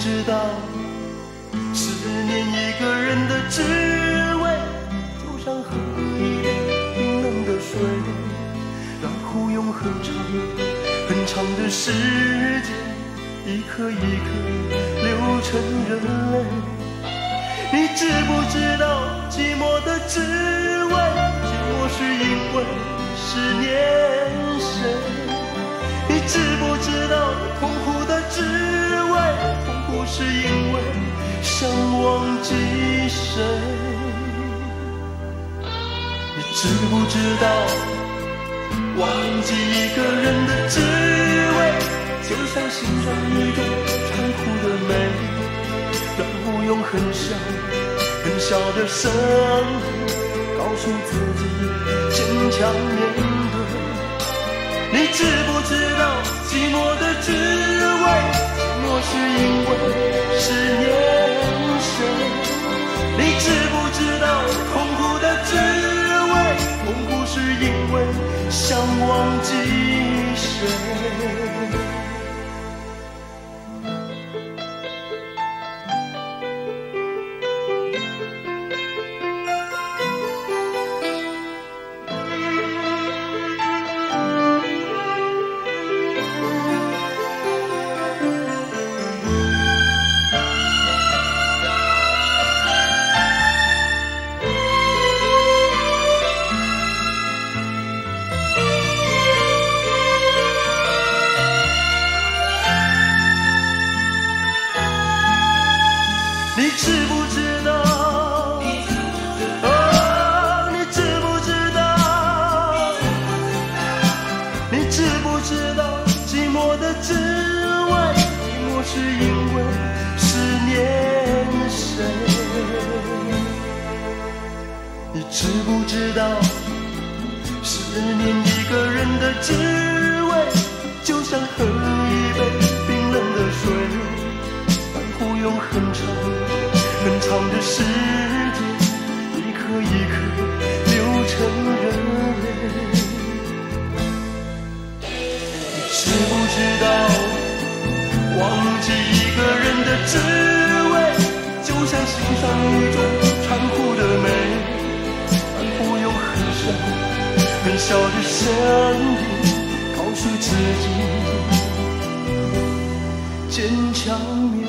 知道，思念一个人的滋味，就像喝一杯冰冷的水，然后用很长很长的时间，一颗一颗流成热泪。你知不知道寂寞的滋味是谁？你知不知道忘记一个人的滋味，就像欣赏一种残酷的美？然后用很小很小的声音告诉自己坚强面对。你知不知道寂寞的滋味？你知不知道？啊，你知不知道？你知不知道寂寞的滋味？寂寞是因为思念谁？你知不知道思念一个人的滋味，时间，一颗一颗流成热泪。你知不知道，忘记一个人的滋味，就像欣赏一种残酷的美。然后用很小很小的声音告诉自己。坚强面